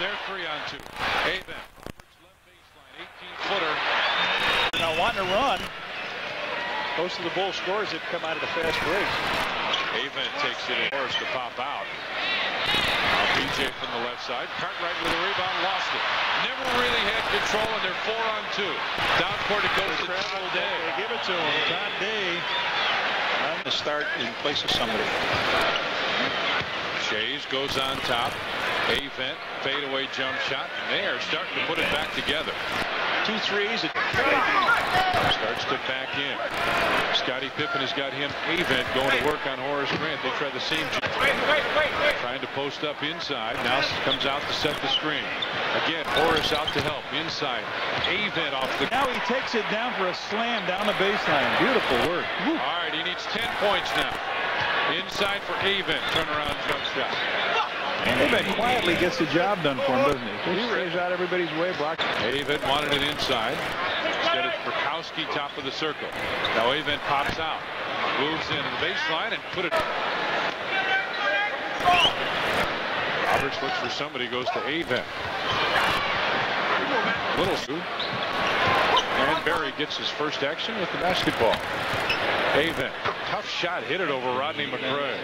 three on two. Avent. Left baseline, 18 footer. Now wanting to run. Most of the Bull scores have come out of the fast break. Avent takes it in. Morris to pop out. Now PJ from the left side. Cartwright with a rebound, lost it. Never really had control, and they're four on two. Down court it goes to Todd Day. They give it to him. Todd Day. Trying to start in place of somebody. Shays goes on top. Avent, fadeaway jump shot. And they are starting to put it back together. Two threes. Starts to back in. Scottie Pippen has got him. Avent going to work on Horace Grant. They try the same. Trying to post up inside. Now comes out to set the screen. Again, Horace out to help. Inside. Avent off the. Now he takes it down for a slam down the baseline. Beautiful work. Woo. All right, he needs 10 points now. Inside for Avent. Turnaround. And Avent quietly gets the job done for him, doesn't he? He stays out everybody's way. Brock. Avent wanted it inside. Instead of Brickowski top of the circle. Now Avent pops out. Moves into the baseline and put it. Roberts looks for somebody, goes to Avent. Little Sue. And Barry gets his first action with the basketball. Avent. Tough shot, hit it over Rodney McCray.